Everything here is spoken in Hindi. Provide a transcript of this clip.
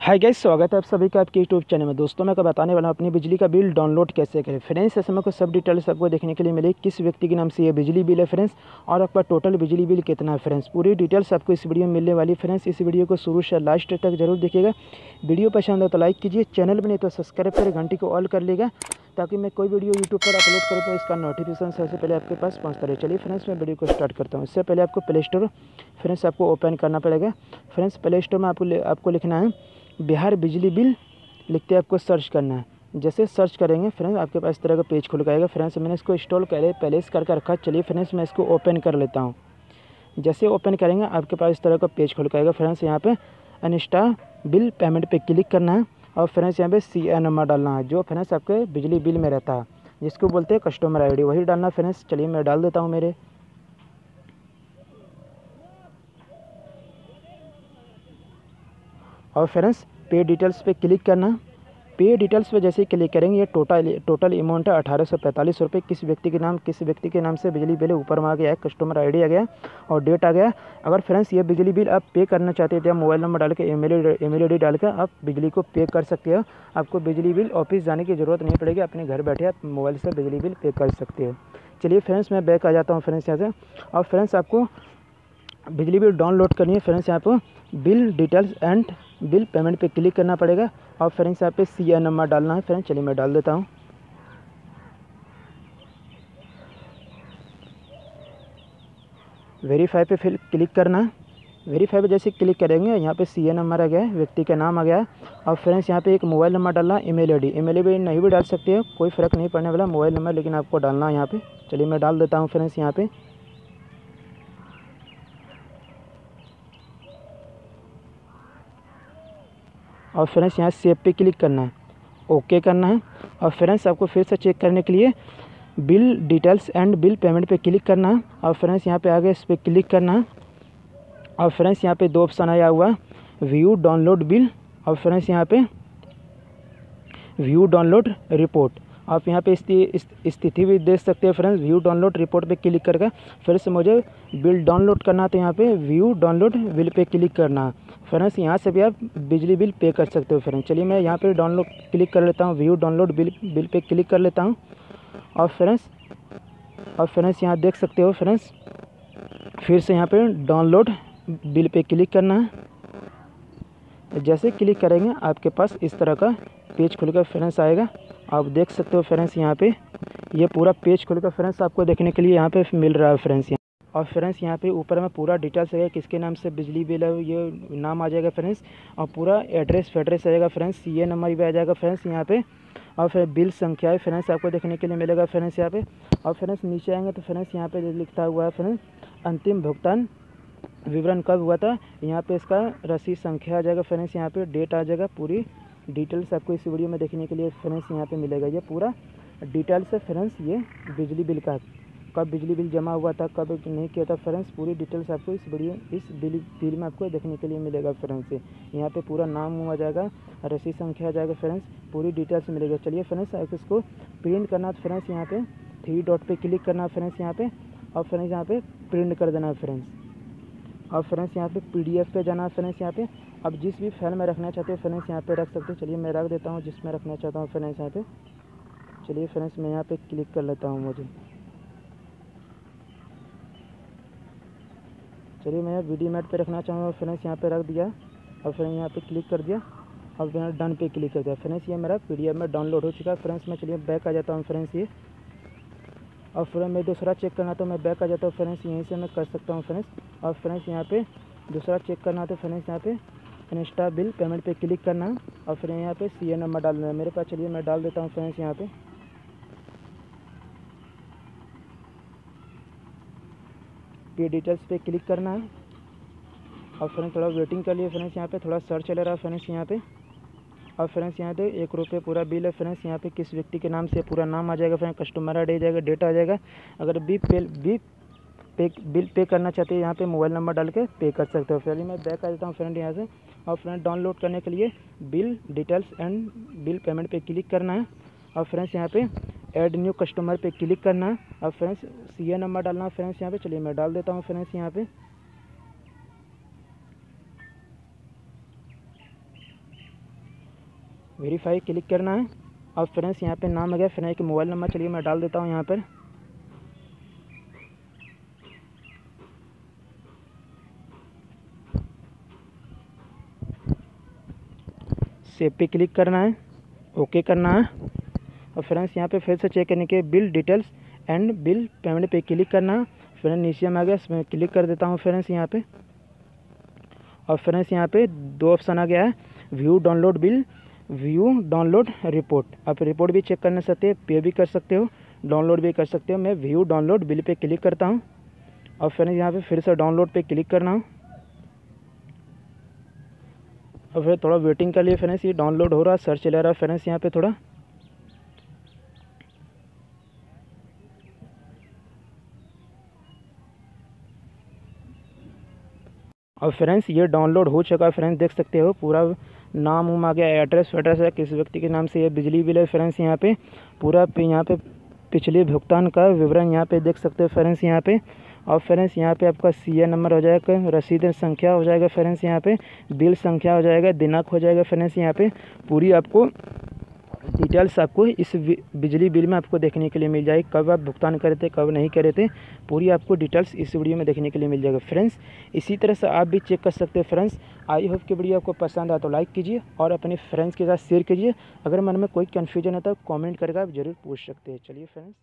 हाय गाइस स्वागत है आप सभी का आपके यूट्यूब चैनल में। दोस्तों, मैं बताने वाला हूँ, अपनी बिजली का बिल डाउनलोड कैसे करें? फ्रेंड्स ऐसे में को सब डिटेल्स आपको देखने के लिए मिले। किस व्यक्ति के नाम से ये बिजली बिल है फ्रेंड्स और आपका टोटल बिजली बिल कितना है फ्रेंड्स पूरी डिटेल्स आपको इस वीडियो में मिलने वाली फ्रेंड्स इस वीडियो को शुरू से लास्ट तक ज़रूर देखिएगा। वीडियो पसंद हो तो लाइक कीजिए चैनल बने तो सब्सक्राइब करें, घंटी को ऑल कर लेगा ताकि मैं कोई वीडियो यूट्यूब पर अपलोड करूँ तो इसका नोटिफिकेशन सबसे पहले आपके पास पहुँचता रहे। चलिए फ्रेंड्स मैं वीडियो को स्टार्ट करता हूँ। इससे पहले आपको प्ले स्टोर फ्रेंड्स आपको ओपन करना पड़ेगा। फ्रेंड्स प्ले स्टोर में आपको आपको लिखना है, बिहार बिजली बिल लिखते आपको सर्च करना है। जैसे सर्च करेंगे फ्रेंड्स आपके पास इस तरह का पेज खुल जाएगा फ्रेंड्स मैंने इसको इंस्टॉल करे पहले इस करके रखा। चलिए फ्रेंड्स मैं इसको ओपन कर लेता हूँ। जैसे ओपन करेंगे, आपके पास इस तरह का पेज खुल जाएगा फ्रेंड्स यहाँ पे अनिस्टा बिल पेमेंट पे क्लिक करना है। और फ्रेंड्स यहाँ पे सी ए नंबर डालना है, जो फ्रेंड्स आपके बिजली बिल में रहता है, जिसको बोलते हैं कस्टमर आईडी वही डालना फ्रेंड्स चलिए मैं डाल देता हूँ मेरे। और फ्रेंड्स पे डिटेल्स पे क्लिक करना। पे डिटेल्स पे जैसे ही क्लिक करेंगे, ये टोटल टोटल अमाउंट है अठारह सौ पैंतालीस रुपये किस व्यक्ति के नाम, किस व्यक्ति के नाम से बिजली बिल ऊपर में आ गया है कस्टमर आईडी आ गया और डेट आ गया अगर फ्रेंड्स ये बिजली बिल आप पे करना चाहते थे मोबाइल नंबर डाल के ई मेल डाल कर आप बिजली को पे कर सकते हो। आपको बिजली बिल ऑफ़िस जाने की ज़रूरत नहीं पड़ेगी, अपने घर बैठे आप मोबाइल से बिजली बिल पे कर सकते हो। चलिए फ्रेंड्स मैं बैक आ जाता हूँ फ्रेंड्स यहाँ से। और फ्रेंड्स आपको बिजली बिल डाउनलोड करनी है। फ्रेंड्स यहाँ पर bill details and bill payment पे क्लिक करना पड़ेगा। और फ्रेंड्स यहाँ पे सी आर नंबर डालना है फ्रेंड्स चलिए मैं डाल देता हूँ। वेरीफाई पे फिर क्लिक करना है। वेरीफाई पे जैसे क्लिक करेंगे, यहाँ पे सी ए नंबर आ गया है, व्यक्ति का नाम आ गया है। और फ्रेंड्स यहाँ पे एक मोबाइल नंबर डालना है ईमेल आईडी ईमेल आईडी नहीं भी डाल सकते हो, कोई फ़र्क नहीं पड़ने वाला मोबाइल नंबर लेकिन आपको डालना है यहाँ पे। चलिए मैं डाल देता हूँ फ्रेंड्स यहाँ पे। और फ्रेंड्स यहाँ सेव पे क्लिक करना है। ओके करना है। और फ्रेंड्स आपको फिर से चेक करने के लिए bill details and bill payment पे क्लिक करना है। और फ्रेंड्स यहाँ पे आगे इस पर क्लिक करना है। और फ्रेंड्स यहाँ पे दो ऑप्शन आया हुआ व्यू डाउनलोड बिल और फ्रेंड्स यहाँ पे व्यू डाउनलोड रिपोर्ट आप यहाँ पे स्थिति भी देख सकते हैं फ्रेंड्स व्यू डाउनलोड रिपोर्ट पे क्लिक करके फिर से मुझे बिल डाउनलोड करना है तो यहाँ पे व्यू डाउनलोड बिल पे क्लिक करना है। फ्रेंड्स, यहाँ से भी आप बिजली बिल पे कर सकते हो फ्रेंड्स। चलिए मैं यहाँ पर डाउनलोड क्लिक कर लेता हूँ व्यू डाउनलोड बिल बिल पे क्लिक कर लेता हूँ। और फ्रेंड्स और फ्रेंड्स, यहाँ देख सकते हो फ्रेंड्स, फिर से यहाँ पर डाउनलोड बिल पे क्लिक करना है। जैसे क्लिक करेंगे, आपके पास इस तरह का पेज खुलकर फ्रेंड्स आएगा। आप देख सकते हो फ्रेंड्स, यहाँ पे ये पूरा पेज खुलकर फ्रेंड्स आपको देखने के लिए यहाँ पे मिल रहा है फ्रेंड्स, यहाँ और फ्रेंड्स, यहाँ पे ऊपर में पूरा डिटेल्स आएगा किसके नाम से बिजली बिल है, ये नाम आ जाएगा फ्रेंड्स, और पूरा एड्रेस फेड्रेस आ जाएगा फ्रेंड्स, ये नंबर भी आ जाएगा फ्रेंड्स यहाँ पे, और फिर बिल संख्या है फ्रेंड्स आपको देखने के लिए मिलेगा फ्रेंड्स यहाँ पे, और फ्रेंड्स नीचे आएँगे तो फ्रेंड्स यहाँ पे लिखता हुआ है फ्रेंड्स, अंतिम भुगतान विवरण कब हुआ था, यहाँ पे इसका रसीद संख्या आ जाएगा फ्रेंड्स, यहाँ पे डेट आ जाएगा पूरी डिटेल्स आपको इस वीडियो में देखने के लिए फ्रेंड्स यहाँ पे मिलेगा, ये पूरा डिटेल्स है फ्रेंड्स, ये बिजली बिल का। कब बिजली बिल जमा हुआ था, कब नहीं किया था फ्रेंड्स, पूरी डिटेल्स आपको इस वीडियो, इस बिल बिल में आपको देखने के लिए मिलेगा फ्रेंड्स। यहाँ पे पूरा नाम आ जाएगा, रसीद संख्या आ जाएगा फ्रेंड्स, पूरी डिटेल्स मिलेगा। चलिए फ्रेंड्स, आप इसको प्रिंट करना है फ्रेंड्स यहाँ पे थ्री डॉट पे क्लिक करना है फ्रेंड्स यहाँ पे, और फ्रेंड्स यहाँ पे प्रिंट कर देना है फ्रेंड्स। और फ्रेंड्स यहाँ पे पीडीएफ पे जाना है फ्रेंड्स यहाँ पे। अब जिस भी फ़ाइल में रखना चाहते हो फ्रेंड्स यहाँ पे रख सकते हो। चलिए मैं रख देता हूँ जिसमें रखना चाहता हूँ फ्रेंड्स यहाँ पे। चलिए फ्रेंड्स मैं यहाँ पे क्लिक कर लेता हूँ मुझे। चलिए मैं वीडियो मैट पे रखना चाहूँगा फ्रेंड्स यहाँ पे रख दिया। और फिर यहाँ पे क्लिक कर दिया। और फिर डन पे क्लिक कर दिया। फ्रेंड्स ये मेरा पीडीएफ में डाउनलोड हो चुका है। फ्रेंड्स मैं चलिए बैक आ जाता हूँ फ्रेंड्स ये। और फिर मैं दूसरा चेक करना तो मैं बैक आ जाता हूँ फ्रेंड्स यहीं से मैं कर सकता हूँ फ्रेंड्स और फ्रेंड्स यहाँ पे दूसरा चेक करना तो फ्रेंड्स यहाँ पे। इंस्टा बिल पेमेंट पे क्लिक करना। और फिर यहाँ पे सी ए नंबर डालना है। मेरे पास चलिए मैं डाल देता हूँ फ्रेंड्स यहाँ पे। पे डिटेल्स पे क्लिक करना है। और फ्रेंड्स थोड़ा वेटिंग कर लिए फ्रेंड्स यहाँ पे थोड़ा सर्च चल रहा है फ्रेंड्स यहाँ पे। और फ्रेंड्स यहाँ पे एक रुपये पूरा बिल है फ्रेंड्स यहाँ पे किस व्यक्ति के नाम से पूरा नाम आ जाएगा फ्रेंड कस्टमर डी जाएगा डेटा आ जाएगा। अगर बी पे बी पे बिल पे करना चाहते हैं, यहाँ पे मोबाइल नंबर डाल के पे कर सकते हो। फिर मैं बैक आ जाता हूँ फ्रेंड यहाँ से। और फ्रेंड डाउनलोड करने के लिए bill details and bill payment पे क्लिक करना है। और फ्रेंड्स यहाँ पे ऐड न्यू कस्टमर पे क्लिक करना है। और फ्रेंड्स सी नंबर डालना है। फ्रेंड्स यहाँ पे चलिए, मैं डाल देता हूँ फ्रेंड्स यहाँ पे। वेरीफाई क्लिक करना है। और फ्रेंड्स यहाँ पे नाम आ गया। फ्रेंड्स एक मोबाइल नंबर चलिए, मैं डाल देता हूँ यहाँ पर। सेव पे क्लिक करना है। ओके करना है। और फ्रेंड्स, यहाँ पे फिर से चेक करने के bill details and bill payment पे क्लिक करना। फ्रेंड नीचे में आ गया, इसमें क्लिक कर देता हूँ फ्रेंड्स यहाँ पे। और फ्रेंड्स, यहाँ पे दो ऑप्शन आ गया है view download bill view download report आप रिपोर्ट भी चेक करना सकते हैं पे भी कर सकते हो डाउनलोड भी कर सकते हो। मैं व्यू डाउनलोड बिल पे क्लिक करता हूँ। और फ्रेंड्स, यहाँ पे फिर से डाउनलोड पे क्लिक करना हूँ। और फिर थोड़ा वेटिंग कर लिए फ्रेंड्स, ये डाउनलोड हो रहा सर्च चला रहा है फ्रेंड्स, यहाँ पे थोड़ा। और फ्रेंड्स ये डाउनलोड हो चुका है फ्रेंड्स देख सकते हो, पूरा नाम उम आ गया एड्रेस वेड्रेस है, किस व्यक्ति के नाम से ये बिजली बिल है फ्रेंड्स यहाँ पे, पूरा यहाँ पे पिछले भुगतान का विवरण यहाँ पे देख सकते हो फ्रेंड्स यहाँ पे, और फ्रेंड्स यहाँ पे आपका सीए नंबर हो जाएगा, रसीद संख्या हो जाएगा फ्रेंड्स यहाँ पे, बिल संख्या हो जाएगा, दिनांक हो जाएगा फ्रेंड्स यहाँ पे, पूरी आपको डिटेल्स आपको इस बिजली बिल में आपको देखने के लिए मिल जाएगी। कब आप भुगतान करे थे, कब नहीं करे थे, पूरी आपको डिटेल्स इस वीडियो में देखने के लिए मिल जाएगा। फ्रेंड्स, इसी तरह से आप भी चेक कर सकते हैं फ्रेंड्स। आई होप कि वीडियो आपको पसंद आया तो लाइक कीजिए और अपने फ्रेंड्स के साथ शेयर कीजिए। अगर मन में कोई कन्फ्यूज़न होता है तो कॉमेंट करके आप ज़रूर पूछ सकते हैं। चलिए फ्रेंड्स।